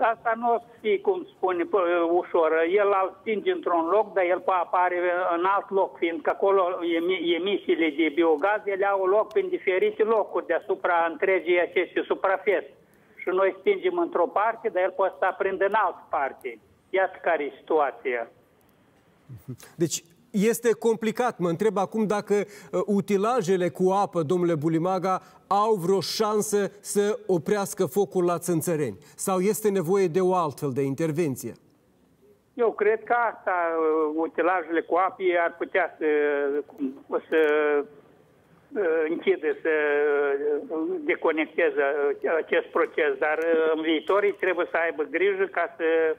Asta nu o să fie, cum spune, ușor. El îl stinge într-un loc, dar el apare în alt loc, fiindcă acolo emisiile de biogaz, ele au loc în diferite locuri deasupra întregii aceste suprafețe. Și noi stingem într-o parte, dar el poate să aprindă în altă parte. Iată care e situația. Deci este complicat. Mă întreb acum dacă uh, utilajele cu apă, domnule Bulimaga, au vreo șansă să oprească focul la țânțăreni? Sau este nevoie de o altfel de intervenție? Eu cred că asta, uh, utilajele cu apă, ar putea să, să uh, închide, să deconecteze acest proces, dar în viitor trebuie să aibă grijă ca să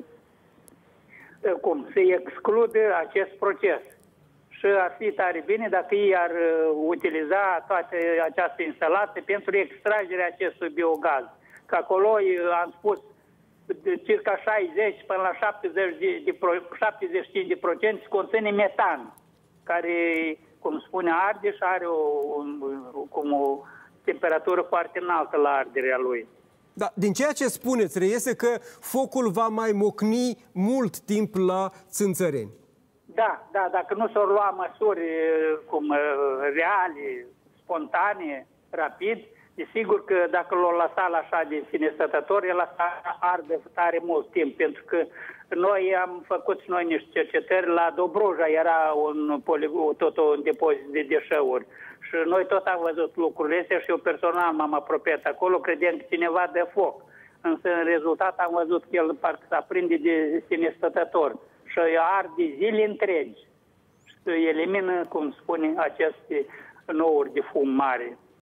cum, să exclude acest proces și ar fi tare bine dacă ei ar uh, utiliza toată această instalație pentru extragerea acestui biogaz. Că acolo, uh, am spus, de circa 60 până la 70 de, de, 75 de procente conține metan, care, cum spune, arde și are o, un, cum o temperatură foarte înaltă la arderea lui. Da, din ceea ce spuneți, reiese că focul va mai mocni mult timp la țânțăreni. Da, da, dacă nu s-au luat măsuri cum reale, spontane, rapid, desigur că dacă l-au lăsat așa de sine stătător, el asta arde tare mult timp, pentru că noi am făcut și noi niște cercetări la Dobroja, era un poligon, tot un depozit de deșeuri. Și noi tot am văzut lucrurile astea și eu personal m-am apropiat acolo, credeam că cineva de foc. Însă în rezultat am văzut că el parcă s-a prinde de sine stătător și arde zile întregi și elimină, cum spune, aceste nouri de fum mare.